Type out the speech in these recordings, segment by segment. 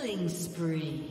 Killing spree.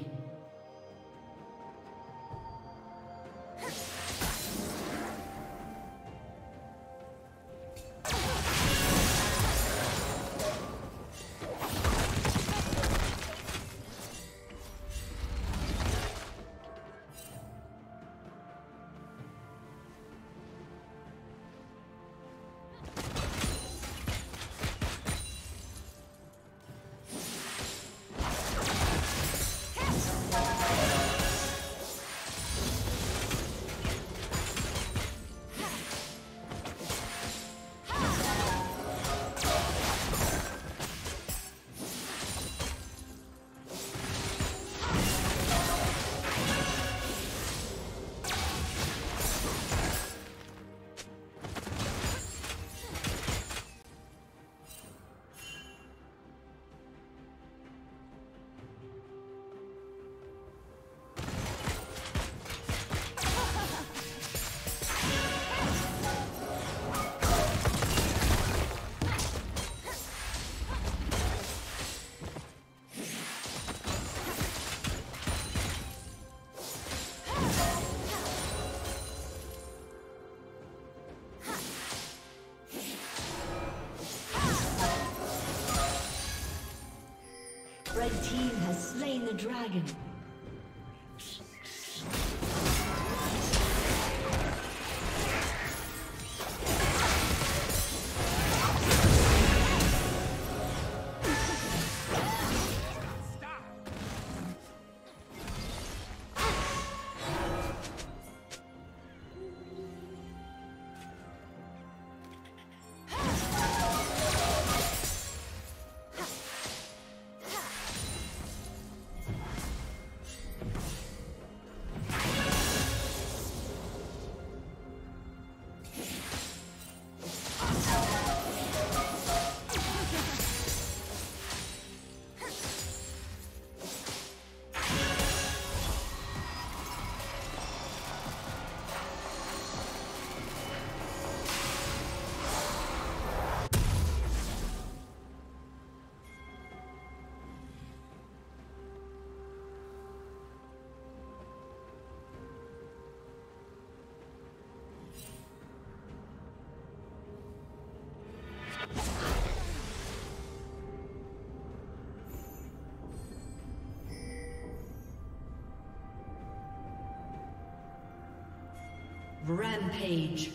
Dragon. Rampage.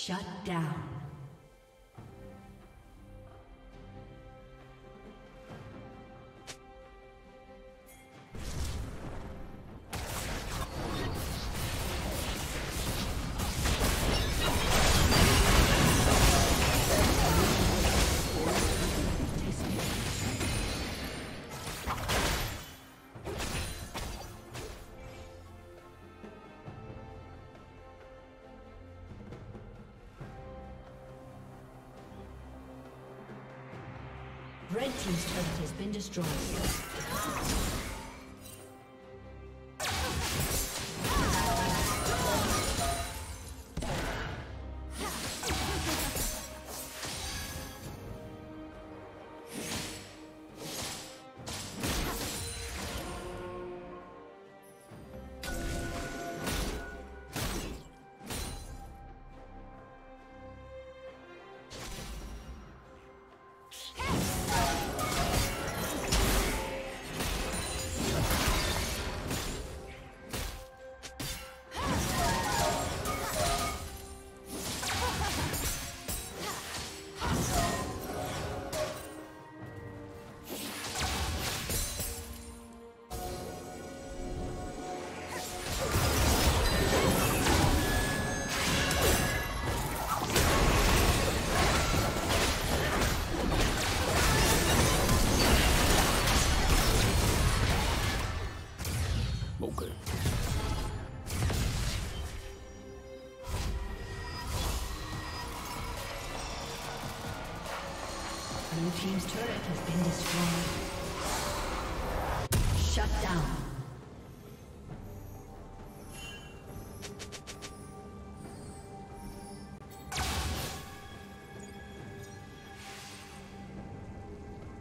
Shut down. Destroyed.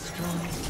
Destroyed.